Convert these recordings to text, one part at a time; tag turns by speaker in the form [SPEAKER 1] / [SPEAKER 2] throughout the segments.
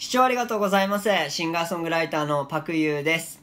[SPEAKER 1] 視聴ありがとうございます。シンガーソングライターのパクユーです。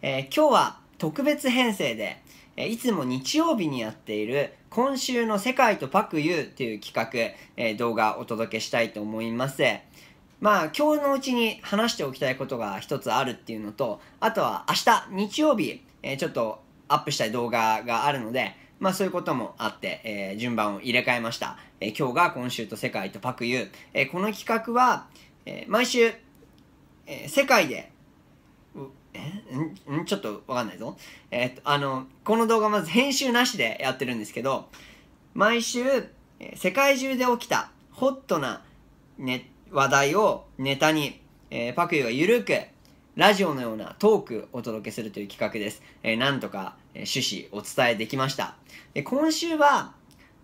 [SPEAKER 1] えー今日は特別編成で、えいつも日曜日にやっている今週の世界とパクユーという企画、えー動画をお届けしたいと思います。まあ今日のうちに話しておきたいことが一つあるっていうのと、あとは明日日曜日、えーちょっとアップしたい動画があるので、まあそういうこともあって、え順番を入れ替えました。え今日が今週と世界とパクユー。えーこの企画は、えー毎週、えー世界で、え？ん？ちょっとわかんないぞ。えーっと、あの、この動画まず編集なしでやってるんですけど、毎週、え世界中で起きたホットな、ね、話題をネタに、えパクユがゆるく、ラジオのようなトークをお届けするという企画です。えなんとか、え趣旨お伝えできました。で今週は、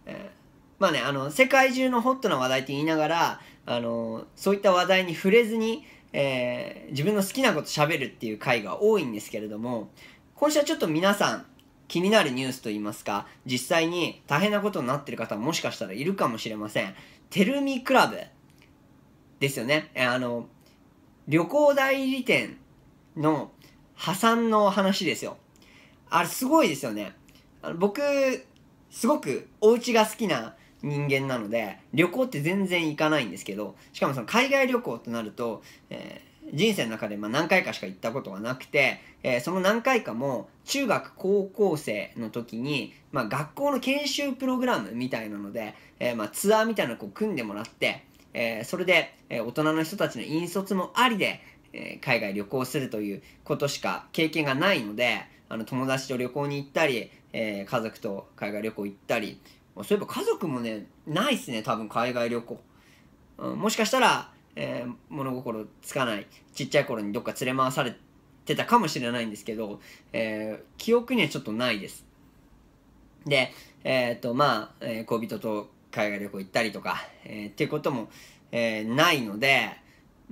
[SPEAKER 1] えまあね、あの、世界中のホットな話題って言いながら、あの、そういった話題に触れずに、えー自分の好きなこと喋るっていう回が多いんですけれども、今週はちょっと皆さん、気になるニュースといいますか、実際に大変なことになってる方ももしかしたらいるかもしれません。テルミクラブですよね。あの、旅行代理店の破産の話ですよ。あれすごいですよね。僕、すごくお家が好きな人間なので、旅行って全然行かないんですけど、しかもその海外旅行となると、えー人生の中でま何回かしか行ったことがなくて、えーその何回かも中学高校生の時に、まあ、学校の研修プログラムみたいなので、えーま、ツアーみたいなのをこう組んでもらって、えそれで、え大人の人たちの引率もありで、え海外旅行するということしか経験がないのであの友達と旅行に行ったり、え家族と海外旅行行ったりそういえば家族もねないっすね多分海外旅行、うん、もしかしたら、えー物心つかないちっちゃい頃にどっか連れ回されてたかもしれないんですけど、えー記憶にはちょっとないです。でえっ、とまあ、え恋人と海外旅行行ったりとか、えっていうことも、えないので、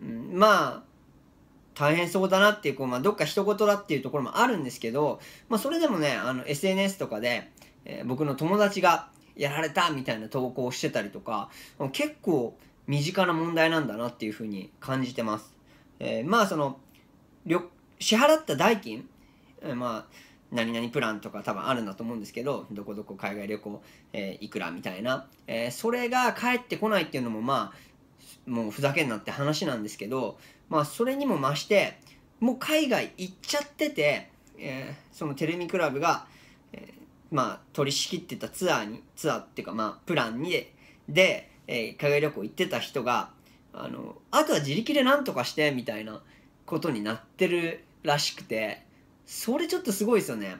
[SPEAKER 1] うんまあ大変そうだなっていうこう、まあ、どっか一言だっていうところもあるんですけど、まあ、それでもねあの SNS とかで、え僕の友達がやられたみたいな投稿をしてたりとか結構身近な問題なんだなっていうふうに感じてます、えーまあその支払った代金、えーまあ何々プランとか多分あるんだと思うんですけどどこどこ海外旅行、えーいくらみたいな、えーそれが返ってこないっていうのもまあもうふざけんなって話なんですけどまあそれにも増してもう海外行っちゃってて、えーそのテレミクラブが、まあ取り仕切ってたツアーにツアーっていうかまあプランにでで、えー海外旅行行ってた人があのあとは自力で何とかしてみたいなことになってるらしくてそれちょっとすごいですよね。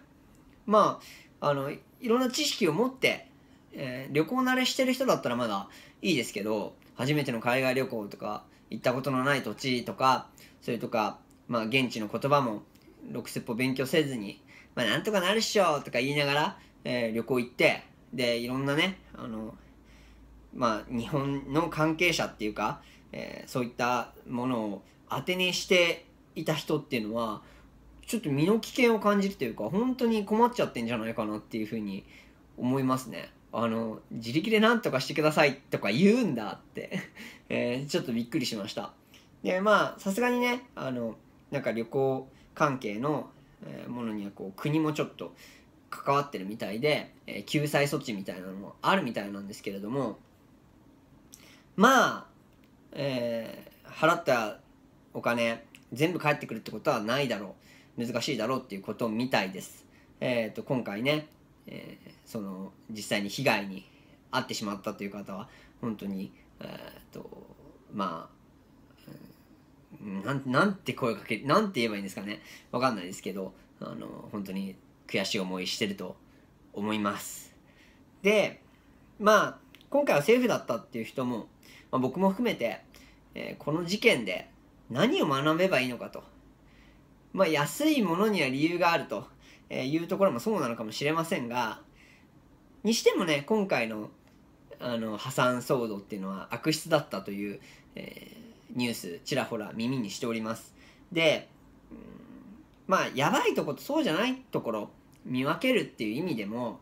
[SPEAKER 1] まああのいろんな知識を持って、えー旅行慣れしてる人だったらまだいいですけど初めての海外旅行とか行ったことのない土地とかそれとかまあ現地の言葉もろくせっぽ勉強せずにまあなんとかなるっしょとか言いながら、えー旅行行ってでいろんなねあのまあ日本の関係者っていうか、えーそういったものを当てにしていた人っていうのはちょっと身の危険を感じるというか本当に困っちゃってんじゃないかなっていうふうに思いますね。あの自力で何とかしてくださいとか言うんだって、えーちょっとびっくりしました。でまあさすがにねあのなんか旅行関係の、ものにはこう国もちょっと関わってるみたいで、えー救済措置みたいなのもあるみたいなんですけれどもまあ、えー払ったお金全部返ってくるってことはないだろう難しいだろうっていうことみたいです。えー、と今回ね、えーその実際に被害に遭ってしまったという方は本当に、えー、とまあなんなんて声かけなんて言えばいいんですかねわかんないですけどあの本当に悔しい思いしてると思います。でまあ今回はセーフだったっていう人も、まあ、僕も含めて、えーこの事件で何を学べばいいのかと。まあ安いものには理由があるとえいうところもそうなのかもしれませんが、にしてもね、今回のあの破産騒動っていうのは悪質だったという、えーニュースちらほら耳にしております。で、うんまあやばいとことそうじゃないところ見分けるっていう意味でも、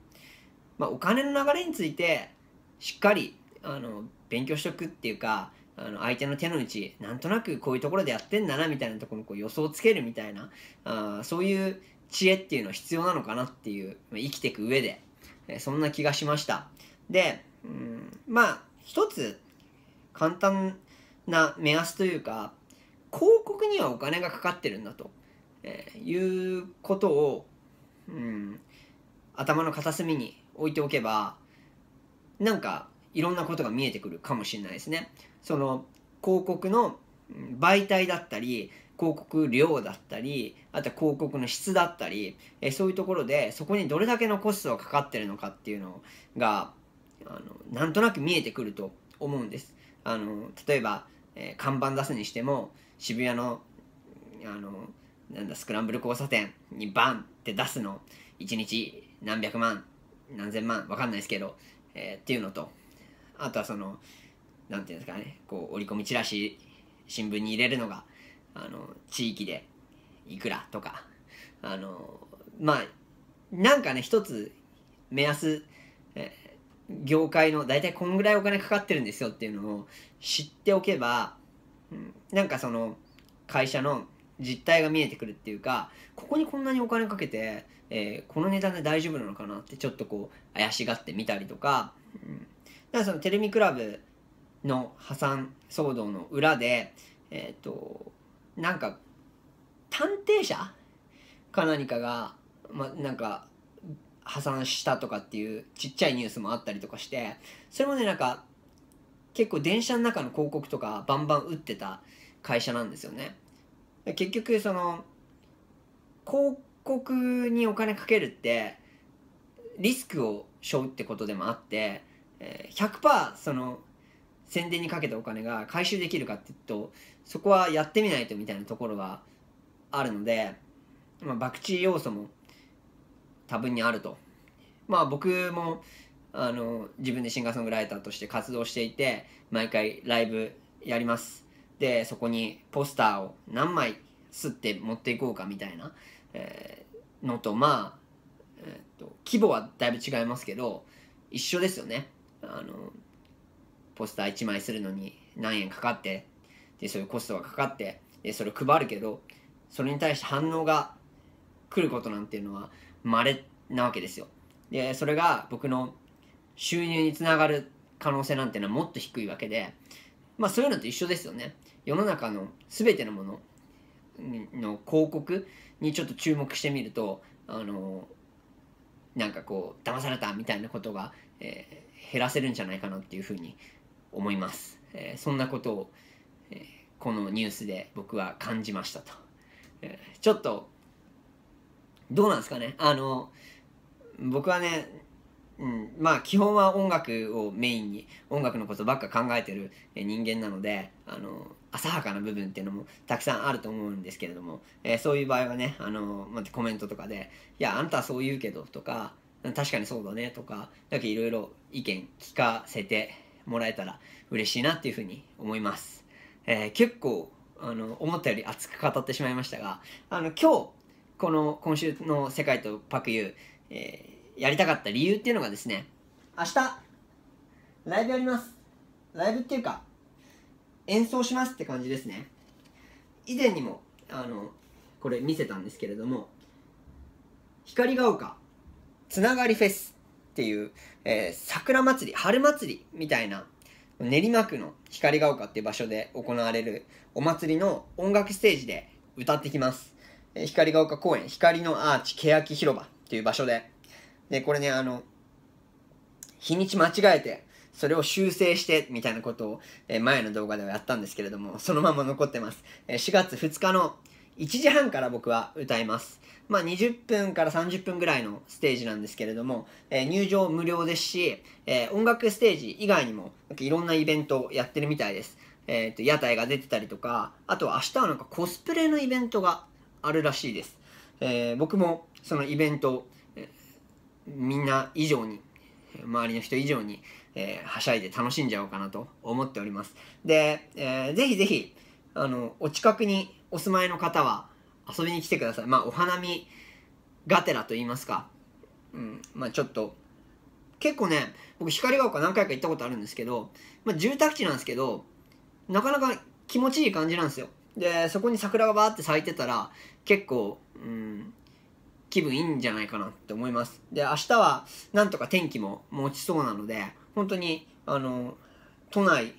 [SPEAKER 1] まあ、お金の流れについてしっかりあの勉強しとくっていうかあの相手の手の内なんとなくこういうところでやってんだなみたいなところこう予想つけるみたいなあそういう知恵っていうのは必要なのかなっていう生きていく上で、えそんな気がしましたで、うん、まあ一つ簡単な目安というか広告にはお金がかかってるんだと、えいうことを、うん、頭の片隅に置いておけばなんかいろんなことが見えてくるかもしれないですね。その広告の媒体だったり広告量だったりあと広告の質だったりえそういうところでそこにどれだけのコストがかかってるのかっていうのがあのなんとなく見えてくると思うんです。あの例えば、えー、看板出すにしても渋谷のあのなんだスクランブル交差点にバンって出すの1日何百万何千万わかんないですけど、えー、っていうのとあとはそのなんていうんですかねこう折り込みチラシ新聞に入れるのがあの地域でいくらとかあのまあなんかね一つ目安、えー、業界の大体こんぐらいお金かかってるんですよっていうのを知っておけば、うん、なんかその会社の実態が見えてくるっていうかここにこんなにお金かけて、えー、この値段で大丈夫なのかなってちょっとこう怪しがってみたりとか、うん、だからそのテレビクラブの破産騒動の裏でえっ、となんか探偵社か何かが、ま、なんか破産したとかっていうちっちゃいニュースもあったりとかしてそれもねなんか結構電車の中の広告とかバンバン打ってた会社なんですよね。結局その広告にお金かけるってリスクを背負うってことでもあって100%その宣伝にかけたお金が回収できるかっていうとそこはやってみないとみたいなところがあるので、まあ、博打要素も多分にあると。まあ僕もあの自分でシンガーソングライターとして活動していて毎回ライブやります。でそこにポスターを何枚すって持っていこうかみたいな、えー、のとまあ、えー、と規模はだいぶ違いますけど一緒ですよね。あのポスター1枚するのに何円かかってでそういうコストがかかってでそれを配るけどそれに対して反応が来ることなんていうのは稀なわけですよ。でそれが僕の収入につながる可能性なんてのはもっと低いわけでまあそういうのと一緒ですよね。世の中の全てのものの広告にちょっと注目してみるとあのなんかこう騙されたみたいなことが、えー、減らせるんじゃないかなっていうふうに思います、えー、そんなことを、えー、このニュースで僕は感じましたと、えー、ちょっとどうなんですかね？あの僕はね、うん、まあ基本は音楽をメインに音楽のことばっか考えてる人間なのであの浅はかな部分っていうのもたくさんあると思うんですけれども、えー、そういう場合はねあの、まコメントとかで「いやあんたはそう言うけど」とか「確かにそうだね」とかだけいろいろ意見聞かせてもらえたら嬉しいなっていうふうに思います。えー、結構あの思ったより熱く語ってしまいましたがあの今日この今週の「世界とパクユー」えー、やりたかった理由っていうのがですね明日ライブやりますライブっていうか演奏しますって感じですね以前にもあのこれ見せたんですけれども光が丘つながりフェスっていう、えー、桜祭り、春祭りみたいな練馬区の光が丘っていう場所で行われるお祭りの音楽ステージで歌ってきます。光が丘公園、光のアーチ欅広場っていう場所で。で、これね、あの、日にち間違えて、それを修正してみたいなことを、えー、前の動画ではやったんですけれども、そのまま残ってます。えー、4月2日の1時半から僕は歌います。まあ、20分から30分ぐらいのステージなんですけれども、えー、入場無料ですし、えー、音楽ステージ以外にもなんかいろんなイベントをやってるみたいです。えーと、屋台が出てたりとか、あとは明日はなんかコスプレのイベントがあるらしいです。えー、僕もそのイベント、えー、みんな以上に、周りの人以上に、えー、はしゃいで楽しんじゃおうかなと思っております。で、えー、ぜひぜひ、あの、お近くにお住まいの方は、遊びに来てください。まあ、お花見がてらと言いますか。うん。まあ、ちょっと、結構ね、僕、光が丘何回か行ったことあるんですけど、まあ、住宅地なんですけど、なかなか気持ちいい感じなんですよでそこに桜がバーって咲いてたら結構うん気分いいんじゃないかなって思います。で明日はなんとか天気も持ちそうなので本当にあの都内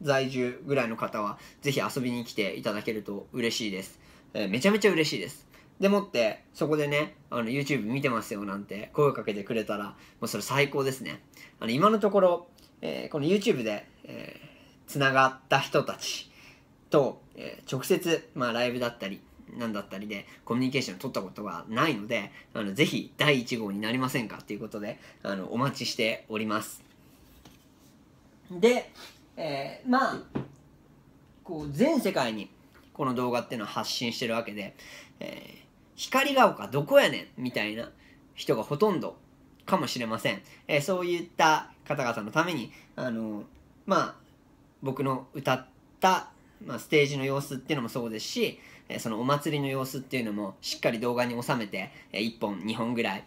[SPEAKER 1] 在住ぐらいの方はぜひ遊びに来ていただけると嬉しいです、えー、めちゃめちゃ嬉しいです。でもってそこでねあの YouTube 見てますよなんて声をかけてくれたらもうそれ最高ですね。あの今のところ、えー、この YouTube で、えー、つながった人たちと、えー、直接、まあ、ライブだったりなんだったりでコミュニケーションを取ったことがないのであのぜひ第1号になりませんかっていうことであのお待ちしております。で、えー、まあこう全世界にこの動画っていうのは発信してるわけで、えー、光が丘どこやねんみたいな人がほとんどかもしれません、えー、そういった方々のためにあのまあ僕の歌った、まあ、ステージの様子っていうのもそうですしえそのお祭りの様子っていうのもしっかり動画に収めて、え1本2本ぐらい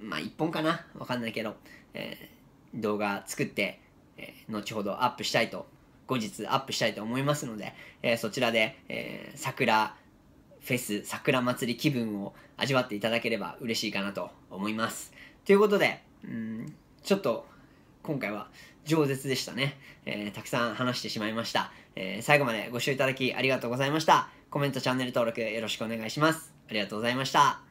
[SPEAKER 1] まあ1本かな？わかんないけど、えー、動画作って、えー、後ほどアップしたいと後日アップしたいと思いますので、えー、そちらで、え桜フェス桜祭り気分を味わっていただければ嬉しいかなと思います。ということでうんちょっと今回は饒舌でしたね、えー、たくさん話してしまいました、えー、最後までご視聴いただきありがとうございましたコメント、チャンネル登録よろしくお願いします。ありがとうございました。